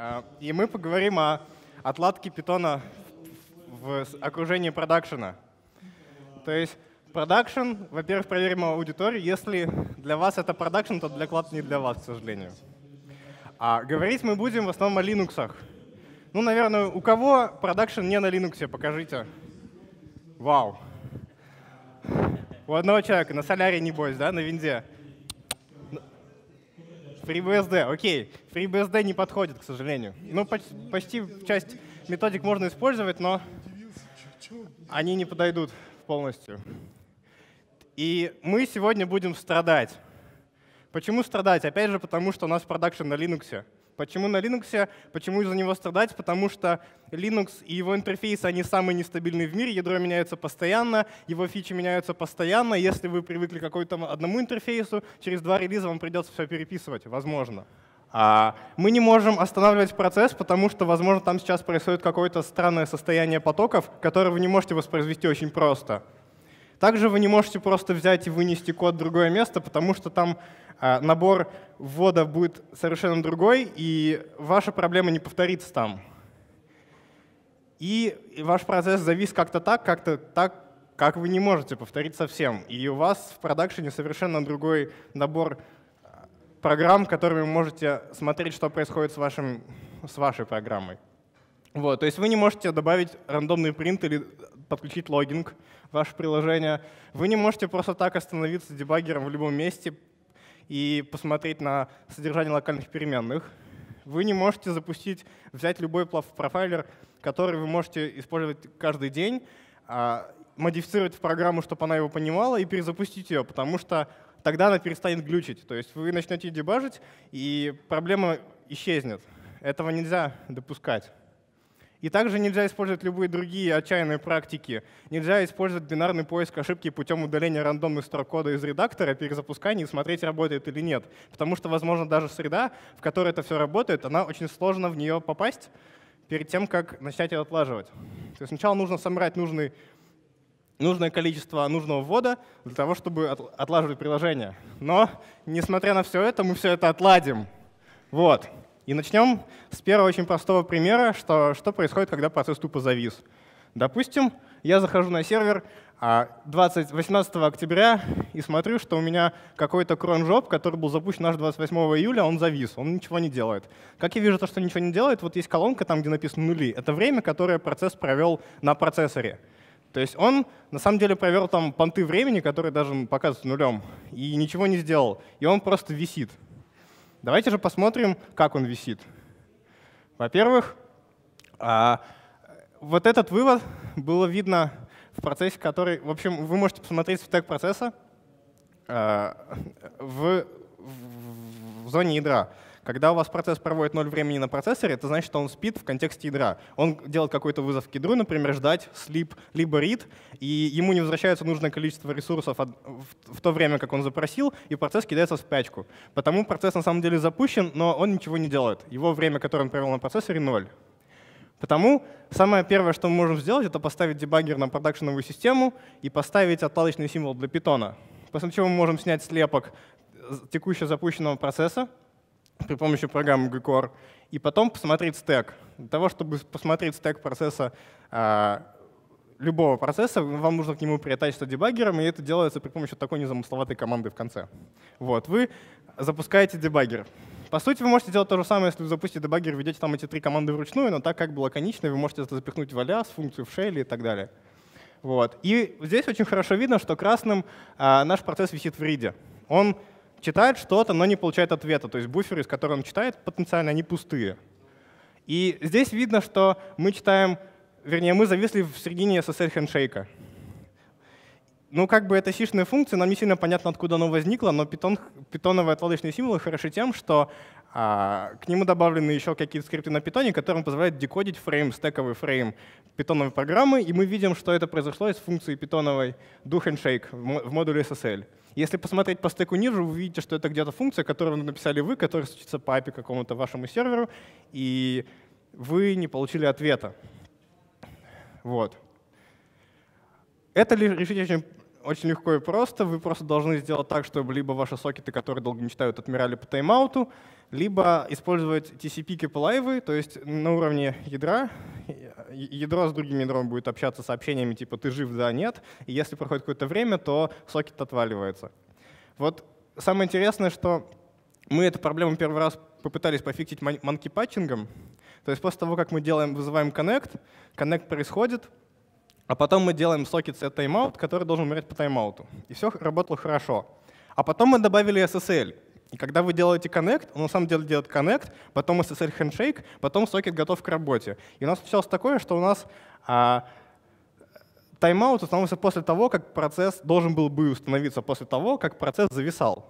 А, и мы поговорим о отладке питона в окружении продакшена. То есть продакшн, во-первых, проверим аудиторию. Если для вас это продакшн, то доклад не для вас, к сожалению. А говорить мы будем в основном о Linux. Ну, наверное, у кого продакшн не на Linux, покажите. Вау. У одного человека, на соляре небось, да, на винде. FreeBSD, окей. FreeBSD не подходит, к сожалению. Ну, почти, почти часть методик можно использовать, но они не подойдут полностью. И мы сегодня будем страдать. Почему страдать? Опять же, потому что у нас продакшн на Linux. Почему на Linux? Почему из-за него страдать? Потому что Linux и его интерфейсы, они самые нестабильные в мире, ядро меняется постоянно, его фичи меняются постоянно. Если вы привыкли к какому-то одному интерфейсу, через два релиза вам придется все переписывать, возможно. А мы не можем останавливать процесс, потому что, возможно, там сейчас происходит какое-то странное состояние потоков, которое вы не можете воспроизвести очень просто. Также вы не можете просто взять и вынести код в другое место, потому что там а, набор ввода будет совершенно другой, и ваша проблема не повторится там. И ваш процесс завис как-то так, как-то так, как вы не можете повторить совсем. И у вас в продакшене совершенно другой набор а, программ, которыми вы можете смотреть, что происходит с, вашим, с вашей программой. Вот, то есть вы не можете добавить рандомный принт или подключить логинг в ваше приложение. Вы не можете просто так остановиться дебаггером в любом месте, и посмотреть на содержание локальных переменных. Вы не можете запустить, взять любой профайлер, который вы можете использовать каждый день, а, модифицировать в программу, чтобы она его понимала, и перезапустить ее, потому что тогда она перестанет глючить. То есть вы начнете дебажить, и проблема исчезнет. Этого нельзя допускать. И также нельзя использовать любые другие отчаянные практики. Нельзя использовать бинарный поиск ошибки путем удаления рандомных строк кода из редактора, перезапускания и смотреть, работает или нет. Потому что, возможно, даже среда, в которой это все работает, она очень сложно в нее попасть перед тем, как начать ее отлаживать. То есть сначала нужно собрать нужный, нужное количество нужного ввода для того, чтобы отлаживать приложение. Но, несмотря на все это, мы все это отладим. Вот. И начнем с первого очень простого примера, что, что происходит, когда процесс тупо завис. Допустим, я захожу на сервер 20, а, 18 октября и смотрю, что у меня какой-то кронжоп, который был запущен аж 28 июля, он завис, он ничего не делает. Как я вижу то, что ничего не делает, вот есть колонка там, где написано нули. Это время, которое процесс провел на процессоре. То есть он на самом деле провел там понты времени, которые даже показываются нулем, и ничего не сделал. И он просто висит. Давайте же посмотрим, как он висит. Во-первых, а, вот этот вывод было видно в процессе, который, в общем, вы можете посмотреть в тег процесса а, в, в зоне ядра. Когда у вас процесс проводит ноль времени на процессоре, это значит, что он спит в контексте ядра. Он делает какой-то вызов к ядру, например, ждать, sleep, либо read, и ему не возвращается нужное количество ресурсов в то время, как он запросил, и процесс кидается в спячку. Потому процесс на самом деле запущен, но он ничего не делает. Его время, которое он провел на процессоре, ноль. Потому самое первое, что мы можем сделать, это поставить дебаггер на продакшеновую систему и поставить отладочный символ для питона. После чего мы можем снять слепок текущего запущенного процесса, при помощи программы gcore, и потом посмотреть стек. Для того, чтобы посмотреть стек процесса а, любого процесса, вам нужно к нему приотачиться дебаггером, и это делается при помощи такой незамысловатой команды в конце. Вот, вы запускаете дебаггер. По сути, вы можете делать то же самое, если вы запустите дебаггер, введете там эти три команды вручную, но так как бы лаконично, вы можете это запихнуть в alias, функцию в shell и так далее. Вот. И здесь очень хорошо видно, что красным а, наш процесс висит в риде. Он читает что-то, но не получает ответа. То есть буферы, из которых он читает, потенциально они пустые. И здесь видно, что мы читаем, вернее, мы зависли в середине SSL хендшейка. Ну, как бы это сишная функция, нам не сильно понятно, откуда она возникла, но питон, питоновые отладочные символы хороши тем, что а, к нему добавлены еще какие-то скрипты на питоне, которые позволяют декодить фрейм, стековый фрейм питоновой программы, и мы видим, что это произошло из функции питоновой do handshake в модуле SSL. Если посмотреть по стеку ниже, вы увидите, что это где-то функция, которую написали вы, которая стучится по API какому-то вашему серверу, и вы не получили ответа. Вот. Это решить очень, очень легко и просто. Вы просто должны сделать так, чтобы либо ваши сокеты, которые долго не читают, отмирали по тайм-ауту, либо использовать TCP кипалайвы, то есть на уровне ядра. Ядро с другим ядром будет общаться сообщениями типа «ты жив, да, нет». И если проходит какое-то время, то сокет отваливается. Вот самое интересное, что мы эту проблему первый раз попытались пофиксить манки-патчингом. То есть после того, как мы делаем, вызываем connect, connect происходит, а потом мы делаем сокет set timeout, который должен умереть по тайм-ауту. И все работало хорошо. А потом мы добавили SSL. И когда вы делаете connect, он на самом деле делает connect, потом SSL handshake, потом сокет готов к работе. И у нас случалось такое, что у нас а, тайм-аут установился после того, как процесс должен был бы установиться после того, как процесс зависал.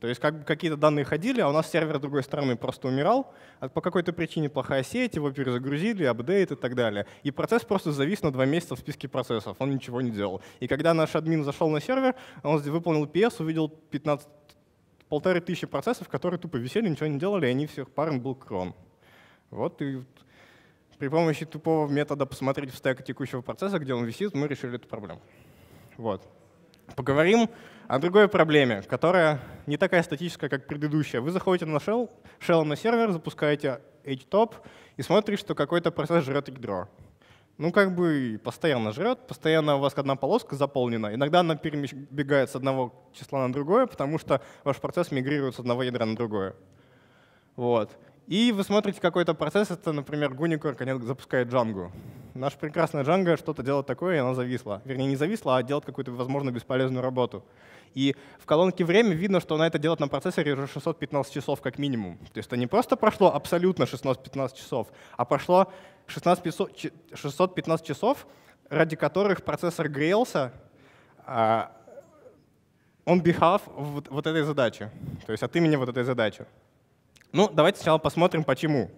То есть как какие-то данные ходили, а у нас сервер другой стороны просто умирал, а по какой-то причине плохая сеть, его перезагрузили, апдейт и так далее. И процесс просто завис на два месяца в списке процессов, он ничего не делал. И когда наш админ зашел на сервер, он выполнил PS, увидел 15 полторы тысячи процессов, которые тупо висели, ничего не делали, и они всех паром был крон. Вот и при помощи тупого метода посмотреть в стек текущего процесса, где он висит, мы решили эту проблему. Вот. Поговорим о другой проблеме, которая не такая статическая, как предыдущая. Вы заходите на shell, shell на сервер, запускаете htop и смотрите, что какой-то процесс жрет ядро ну, как бы постоянно жрет, постоянно у вас одна полоска заполнена. Иногда она перебегает с одного числа на другое, потому что ваш процесс мигрирует с одного ядра на другое. Вот. И вы смотрите какой-то процесс, это, например, конец запускает Django. Наш прекрасная Django что-то делает такое, и она зависла. Вернее, не зависла, а делает какую-то, возможно, бесполезную работу. И в колонке время видно, что она это делает на процессоре уже 615 часов как минимум. То есть это не просто прошло абсолютно 615 часов, а прошло 16 615 часов, ради которых процессор грелся uh, on behalf вот, вот этой задачи, то есть от имени вот этой задачи. Ну, давайте сначала посмотрим, почему.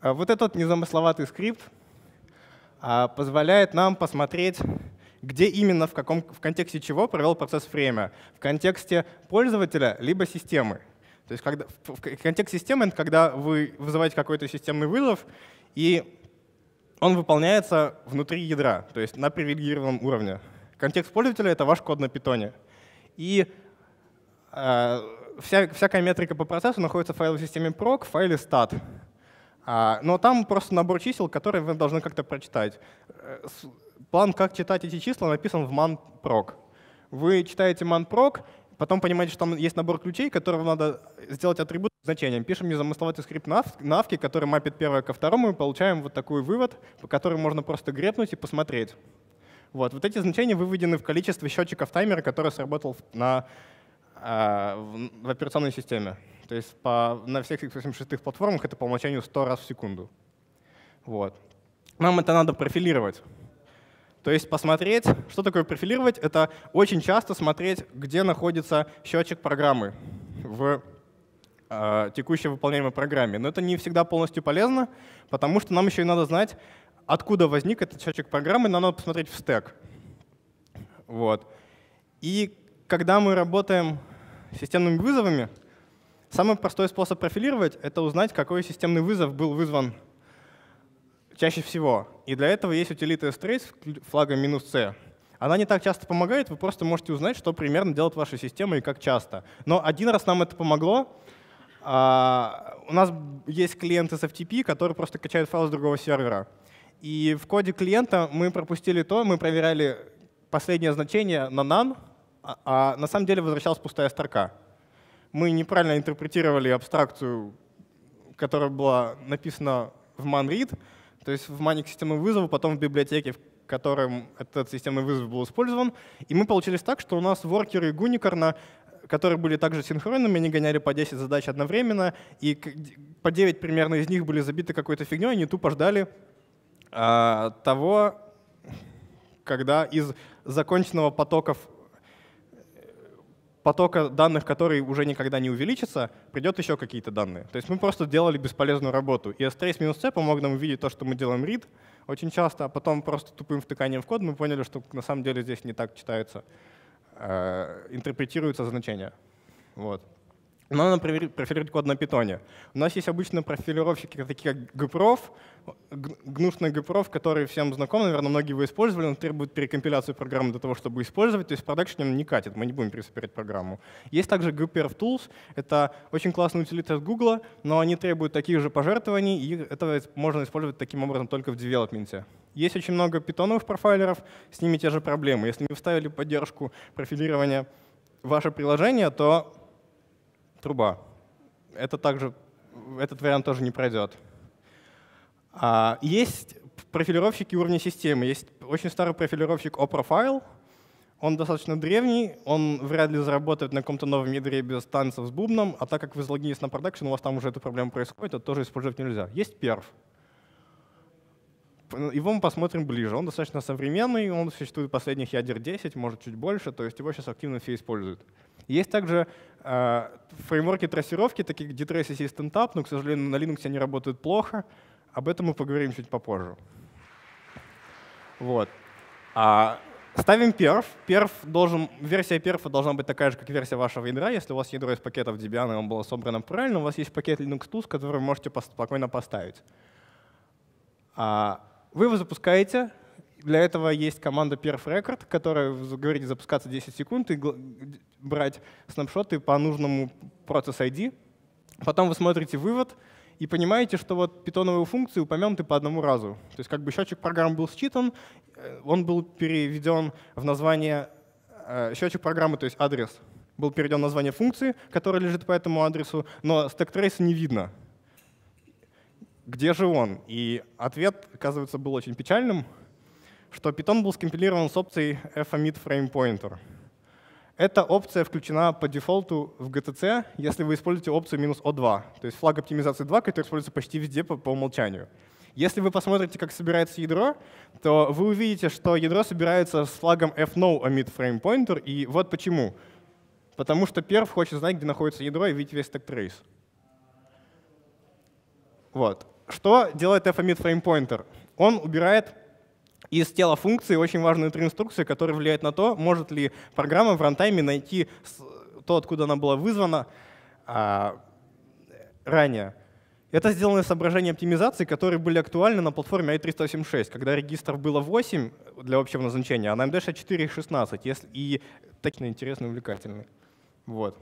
А, вот этот незамысловатый скрипт а, позволяет нам посмотреть, где именно, в, каком, в контексте чего провел процесс время. В контексте пользователя либо системы. То есть когда, в контексте системы — это когда вы вызываете какой-то системный вызов, и он выполняется внутри ядра, то есть на привилегированном уровне. Контекст пользователя — это ваш код на питоне. И вся, всякая метрика по процессу находится в файловой системе proc, в файле stat. А, но там просто набор чисел, которые вы должны как-то прочитать. Э, план, как читать эти числа, написан в man.proc. Вы читаете man.proc, потом понимаете, что там есть набор ключей, которые надо сделать атрибут значением. Пишем незамысловатый скрипт навки, который мапит первое ко второму, и получаем вот такой вывод, по которому можно просто грепнуть и посмотреть. Вот, вот эти значения выведены в количестве счетчиков таймера, который сработал на а, в операционной системе. То есть по, на всех x86 платформах это по умолчанию 100 раз в секунду. Вот. Нам это надо профилировать. То есть посмотреть, что такое профилировать, это очень часто смотреть, где находится счетчик программы в э, текущей выполняемой программе. Но это не всегда полностью полезно, потому что нам еще и надо знать, откуда возник этот счетчик программы, нам надо посмотреть в стек. Вот. И когда мы работаем системными вызовами, самый простой способ профилировать — это узнать, какой системный вызов был вызван чаще всего. И для этого есть утилита strace флагом "-c". Она не так часто помогает, вы просто можете узнать, что примерно делает ваша система и как часто. Но один раз нам это помогло. А, у нас есть клиент из FTP, который просто качает файл с другого сервера. И в коде клиента мы пропустили то, мы проверяли последнее значение на none, а, а на самом деле возвращалась пустая строка. Мы неправильно интерпретировали абстракцию, которая была написана в manRead, то есть в мане к системному вызову, потом в библиотеке, в котором этот системный вызов был использован. И мы получились так, что у нас воркеры Гуникорна, которые были также синхронными, они гоняли по 10 задач одновременно, и по 9 примерно из них были забиты какой-то фигней, они тупо ждали а, того, когда из законченного потоков потока данных, который уже никогда не увеличится, придет еще какие-то данные. То есть мы просто делали бесполезную работу. И strace-c помог нам увидеть то, что мы делаем read очень часто, а потом просто тупым втыканием в код мы поняли, что на самом деле здесь не так читается, э, интерпретируется значение. Вот. Но надо профилировать код на питоне. У нас есть обычно профилировщики, такие как gprof, гнусный gprof, который всем знаком, наверное, многие его использовали, он требует перекомпиляции программы для того, чтобы использовать, то есть он не катит, мы не будем пересобирать программу. Есть также gperf tools, это очень классный утилиты от Google, но они требуют таких же пожертвований, и это можно использовать таким образом только в девелопменте. Есть очень много питоновых профайлеров, с ними те же проблемы. Если не вставили поддержку профилирования ваше приложение, то труба. Это также, этот вариант тоже не пройдет. А, есть профилировщики уровня системы. Есть очень старый профилировщик OProfile. Он достаточно древний, он вряд ли заработает на каком-то новом ядре без танцев с бубном, а так как вы залогинились на продакшн, у вас там уже эта проблема происходит, это тоже использовать нельзя. Есть перф. Его мы посмотрим ближе. Он достаточно современный, он существует последних ядер 10, может чуть больше, то есть его сейчас активно все используют. Есть также э, фреймворки трассировки, такие как dtrace и SystemTap, но, к сожалению, на Linux они работают плохо. Об этом мы поговорим чуть попозже. Вот. А ставим perf. perf должен, версия perf должна быть такая же, как версия вашего ядра. Если у вас ядро из пакетов Debian, и он был собрано правильно, у вас есть пакет Linux который вы можете спокойно поставить. А вы его запускаете, для этого есть команда perfrecord, которая, вы говорите, запускаться 10 секунд и брать снапшоты по нужному процесс ID. Потом вы смотрите вывод и понимаете, что вот питоновые функции упомянуты по одному разу. То есть как бы счетчик программы был считан, э, он был переведен в название э, счетчик программы, то есть адрес, был переведен в название функции, которая лежит по этому адресу, но стек трейса не видно. Где же он? И ответ, оказывается, был очень печальным — что Python был скомпилирован с опцией f-omit frame pointer. Эта опция включена по дефолту в GTC, если вы используете опцию минус O2, то есть флаг оптимизации 2, который используется почти везде по, по умолчанию. Если вы посмотрите, как собирается ядро, то вы увидите, что ядро собирается с флагом fno omit frame pointer, и вот почему. Потому что перв хочет знать, где находится ядро, и видеть весь stack trace. Вот. Что делает f-omit frame pointer? Он убирает из тела функции очень важную инструкцию, которая влияет на то, может ли программа в рантайме найти то, откуда она была вызвана а, ранее. Это сделано соображения оптимизации, которые были актуальны на платформе i386, когда регистров было 8 для общего назначения, а на MD64 их 16, если, и такие интересные и. Вот.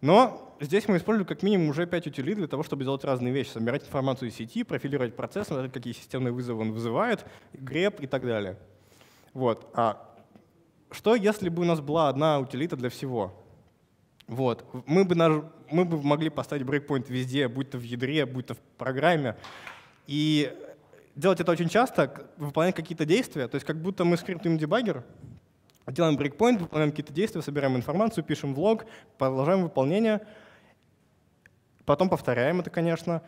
Но здесь мы используем как минимум уже 5 утилит для того, чтобы делать разные вещи. Собирать информацию из сети, профилировать процесс, смотреть, какие системные вызовы он вызывает, греб и так далее. Вот. А что, если бы у нас была одна утилита для всего? Вот. Мы, бы наж... мы бы могли поставить брейкпоинт везде, будь то в ядре, будь то в программе. И делать это очень часто, выполнять какие-то действия, то есть как будто мы скриптуем дебаггер, Делаем брейкпоинт, выполняем какие-то действия, собираем информацию, пишем в лог, продолжаем выполнение. Потом повторяем это, конечно.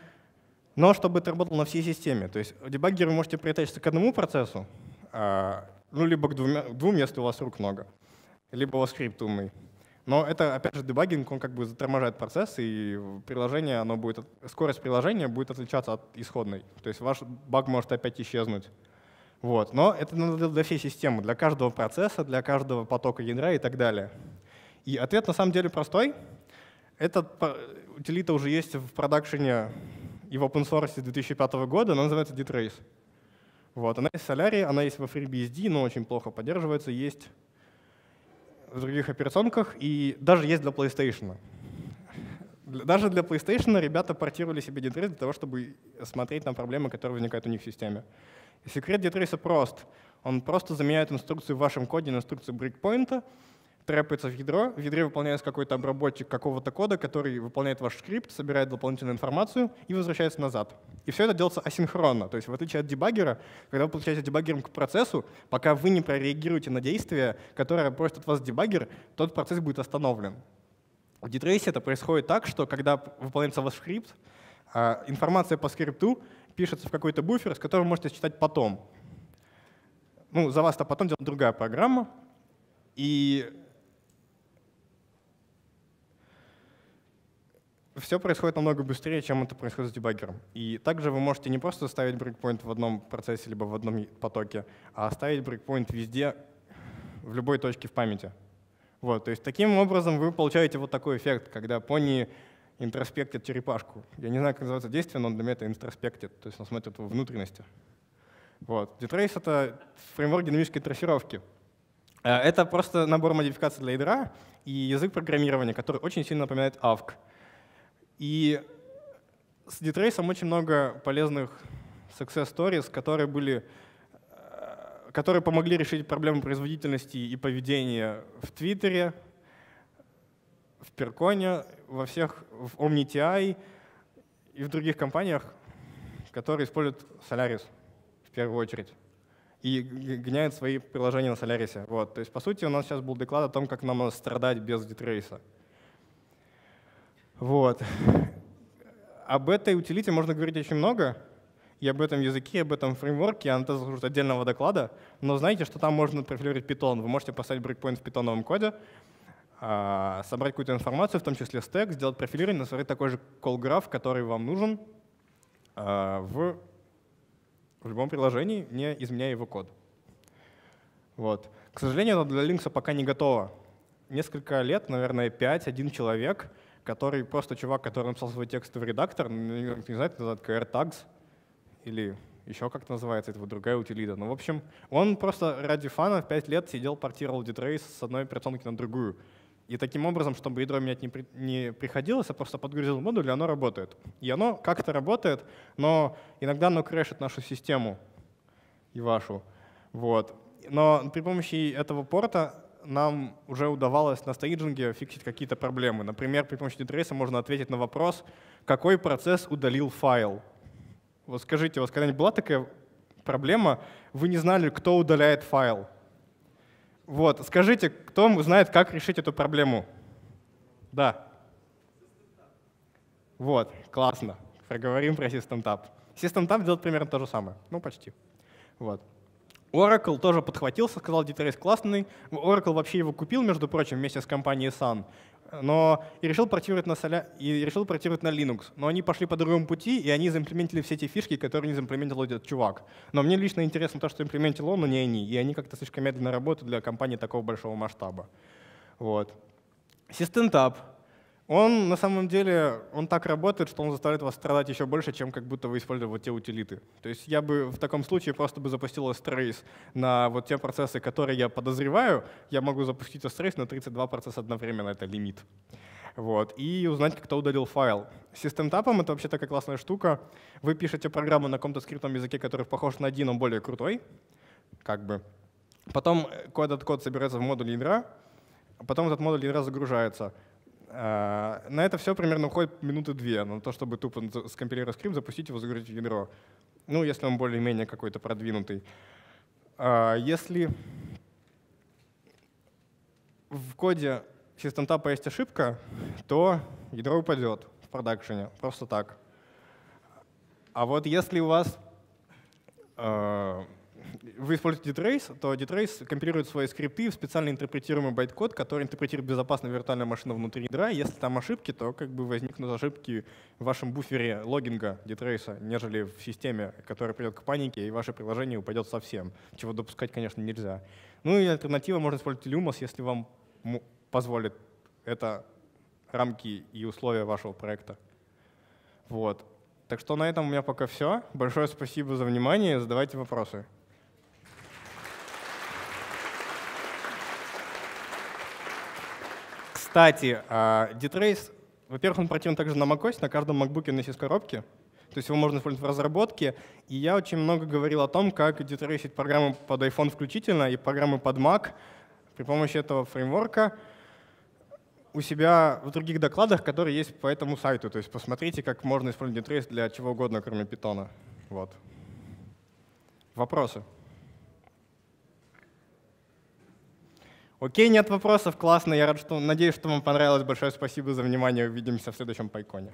Но чтобы это работало на всей системе. То есть дебаггер вы можете притащиться к одному процессу, а, ну, либо к двум, двум, если у вас рук много, либо у вас скрипт умный. Но это, опять же, дебагинг, он как бы заторможает процесс, и приложение, оно будет, скорость приложения будет отличаться от исходной. То есть ваш баг может опять исчезнуть. Вот. Но это надо для всей системы, для каждого процесса, для каждого потока ядра и так далее. И ответ на самом деле простой. Этот утилита уже есть в продакшене и в open source 2005 года, она называется dtrace. Вот. Она есть в Solari, она есть во FreeBSD, но очень плохо поддерживается, есть в других операционках и даже есть для PlayStation. Даже для PlayStation ребята портировали себе dtrace для того, чтобы смотреть на проблемы, которые возникают у них в системе. Секрет детрейса прост. Он просто заменяет инструкцию в вашем коде на инструкцию брейкпоинта, трэпается в ядро, в ядре выполняется какой-то обработчик какого-то кода, который выполняет ваш скрипт, собирает дополнительную информацию и возвращается назад. И все это делается асинхронно. То есть в отличие от дебаггера, когда вы получаете дебаггером к процессу, пока вы не прореагируете на действие, которое просит от вас дебаггер, тот процесс будет остановлен. В детрейсе это происходит так, что когда выполняется ваш скрипт, а, информация по скрипту пишется в какой-то буфер, с которым можете читать потом. Ну, за вас-то потом делает другая программа. И все происходит намного быстрее, чем это происходит с дебаггером. И также вы можете не просто ставить брейкпоинт в одном процессе либо в одном потоке, а ставить брейкпоинт везде, в любой точке в памяти. Вот, то есть таким образом вы получаете вот такой эффект, когда пони интроспектит черепашку. Я не знаю, как называется действие, но для меня это интроспектит, то есть он смотрит во внутренности. Вот. Dtrace — это фреймворк динамической трассировки. Э, это просто набор модификаций для ядра и язык программирования, который очень сильно напоминает AVC. И с Dtrace очень много полезных success stories, которые были э, которые помогли решить проблему производительности и поведения в Твиттере, в Перконе, во всех, в OmniTI и в других компаниях, которые используют Solaris в первую очередь и гоняют свои приложения на Solaris. Вот. То есть, по сути, у нас сейчас был доклад о том, как нам страдать без Дитрейса. Вот. Об этой утилите можно говорить очень много, и об этом языке, и об этом фреймворке, она заслужит отдельного доклада, но знаете, что там можно профилировать Python. Вы можете поставить брейкпоинт в питоновом коде, собрать какую-то информацию, в том числе стек, сделать профилирование, создать такой же graph, который вам нужен а, в в любом приложении, не изменяя его код. Вот. К сожалению, для Linux пока не готово. Несколько лет, наверное, пять, один человек, который просто чувак, который написал свой текстовый редактор, ну, не знаю, это называют KR или еще как-то называется, это вот другая утилита. Ну, в общем, он просто ради фана пять лет сидел, портировал Dtrace с одной операционки на другую. И таким образом, чтобы ядро менять не, при, не приходилось, я просто подгрузил модуль, и оно работает. И оно как-то работает, но иногда оно крэшит нашу систему и вашу. Вот. Но при помощи этого порта нам уже удавалось на стейджинге фиксить какие-то проблемы. Например, при помощи Dtrace можно ответить на вопрос, какой процесс удалил файл. Вот скажите, у вас когда-нибудь была такая проблема, вы не знали, кто удаляет файл? Вот, скажите, кто знает, как решить эту проблему? Да. Вот, классно. Проговорим про System Tab. System Tab делает примерно то же самое. Ну, почти. Вот. Oracle тоже подхватился, сказал, Dtrace классный. Oracle вообще его купил, между прочим, вместе с компанией Sun но и решил портировать на Sola, и решил портировать на Linux. Но они пошли по другому пути, и они заимплементили все эти фишки, которые не заимплементил этот чувак. Но мне лично интересно то, что имплементил он, но не они. И они как-то слишком медленно работают для компании такого большого масштаба. Вот. SystemTab он на самом деле, он так работает, что он заставляет вас страдать еще больше, чем как будто вы использовали вот те утилиты. То есть я бы в таком случае просто бы запустил S-Trace на вот те процессы, которые я подозреваю, я могу запустить S-Trace на 32 процесса одновременно, это лимит. Вот, и узнать, кто удалил файл. Системтапом это вообще такая классная штука. Вы пишете программу на каком-то скриптовом языке, который похож на один, но более крутой, как бы. Потом этот код собирается в модуль ядра, потом этот модуль ядра загружается. А, на это все примерно уходит минуты две, на то, чтобы тупо скомпилировать скрипт, запустить его, загрузить в ядро. Ну, если он более-менее какой-то продвинутый. А, если в коде системтапа есть ошибка, то ядро упадет в продакшене, просто так. А вот если у вас а, вы используете Dtrace, то Dtrace компилирует свои скрипты в специально интерпретируемый байткод, который интерпретирует безопасно виртуальную машину внутри ядра. Если там ошибки, то как бы возникнут ошибки в вашем буфере логинга Dtrace, нежели в системе, которая придет к панике, и ваше приложение упадет совсем, чего допускать, конечно, нельзя. Ну и альтернатива, можно использовать Lumos, если вам позволит это рамки и условия вашего проекта. Вот. Так что на этом у меня пока все. Большое спасибо за внимание. Задавайте вопросы. Кстати, Dtrace, а, во-первых, он противен также на macOS, на каждом MacBook у нас есть коробки. То есть его можно использовать в разработке. И я очень много говорил о том, как детрейсить программы под iPhone включительно и программы под Mac при помощи этого фреймворка у себя в других докладах, которые есть по этому сайту. То есть посмотрите, как можно использовать детрейс для чего угодно, кроме питона. Вот. Вопросы? Окей, нет вопросов, классно. Я рад, что надеюсь, что вам понравилось. Большое спасибо за внимание. Увидимся в следующем пайконе.